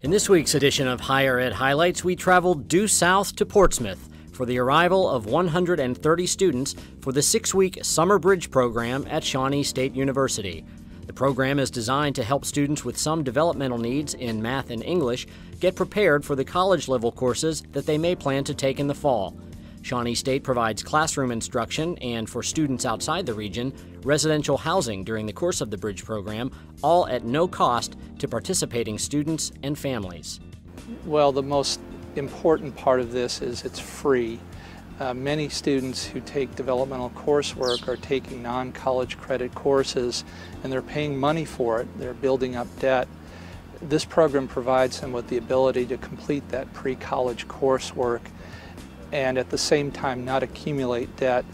In this week's edition of Higher Ed Highlights, we traveled due south to Portsmouth for the arrival of 130 students for the six week Summer Bridge program at Shawnee State University. The program is designed to help students with some developmental needs in math and English get prepared for the college level courses that they may plan to take in the fall. Shawnee State provides classroom instruction and, for students outside the region, residential housing during the course of the Bridge program, all at no cost to participating students and families. Well, the most important part of this is it's free. Uh, many students who take developmental coursework are taking non-college credit courses and they're paying money for it. They're building up debt. This program provides them with the ability to complete that pre-college coursework and at the same time not accumulate debt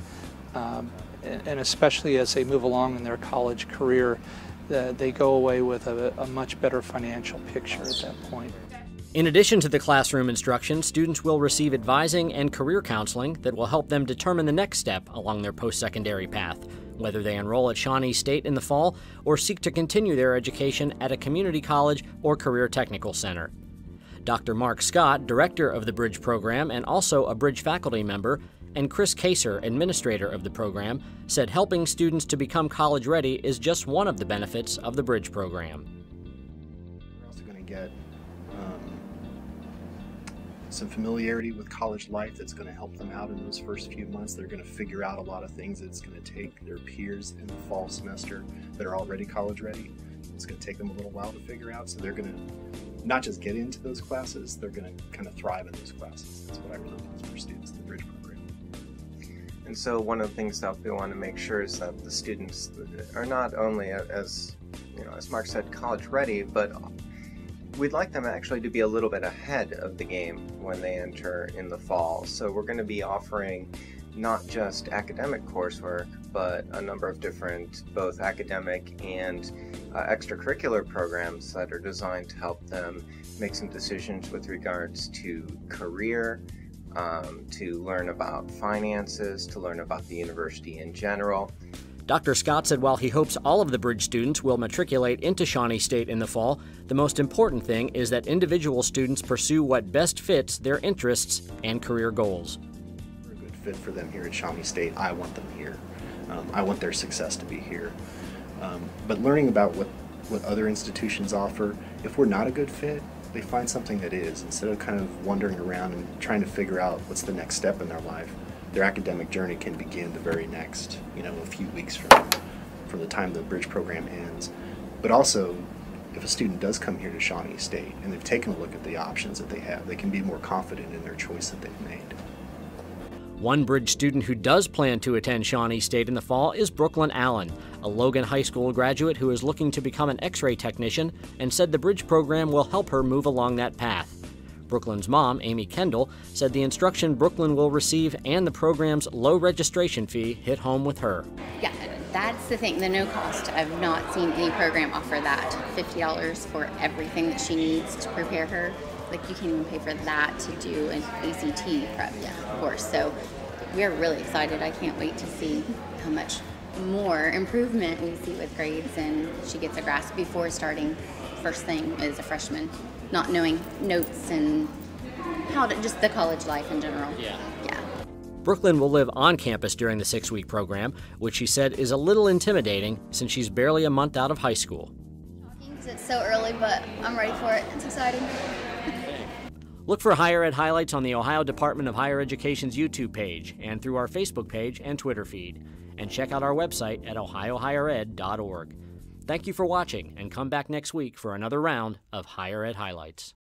um, and especially as they move along in their college career uh, they go away with a, a much better financial picture at that point. In addition to the classroom instruction, students will receive advising and career counseling that will help them determine the next step along their post secondary path, whether they enroll at Shawnee State in the fall or seek to continue their education at a community college or career technical center. Dr. Mark Scott, director of the Bridge program and also a Bridge faculty member, and Chris Kaser, administrator of the program, said helping students to become college ready is just one of the benefits of the Bridge program. We're also going to get um, some familiarity with college life that's going to help them out in those first few months. They're going to figure out a lot of things that it's going to take their peers in the fall semester that are already college ready. It's going to take them a little while to figure out, so they're going to not just get into those classes, they're going to kind of thrive in those classes. That's what I really want for students And so one of the things that we want to make sure is that the students are not only as, you know, as Mark said, college ready, but we'd like them actually to be a little bit ahead of the game when they enter in the fall. So we're going to be offering not just academic coursework, but a number of different both academic and uh, extracurricular programs that are designed to help them make some decisions with regards to career, um, to learn about finances, to learn about the university in general. Dr. Scott said while he hopes all of the Bridge students will matriculate into Shawnee State in the fall, the most important thing is that individual students pursue what best fits their interests and career goals We're a good fit for them here at Shawnee State. I want them here. Um, I want their success to be here. Um, but learning about what, what other institutions offer, if we're not a good fit, they find something that is instead of kind of wandering around and trying to figure out what's the next step in their life. Their academic journey can begin the very next, you know, a few weeks from from the time the bridge program ends. But also, if a student does come here to Shawnee State and they've taken a look at the options that they have, they can be more confident in their choice that they've made. One Bridge student who does plan to attend Shawnee State in the fall is Brooklyn Allen, a Logan High School graduate who is looking to become an x ray technician and said the Bridge program will help her move along that path. Brooklyn's mom, Amy Kendall, said the instruction Brooklyn will receive and the program's low registration fee hit home with her. Yeah, that's the thing, the no cost. I've not seen any program offer that. $50 for everything that she needs to prepare her like you can't even pay for that to do an ACT prep course. So we are really excited. I can't wait to see how much more improvement we see with grades and she gets a grasp before starting first thing as a freshman, not knowing notes and how to just the college life in general. Yeah. Yeah. Brooklyn will live on campus during the six week program, which she said is a little intimidating since she's barely a month out of high school. It's so early, but I'm ready for it. It's exciting. Look for Higher Ed highlights on the Ohio Department of Higher Education's YouTube page and through our Facebook page and Twitter feed. And check out our website at ohiohighered.org. Thank you for watching and come back next week for another round of Higher Ed highlights.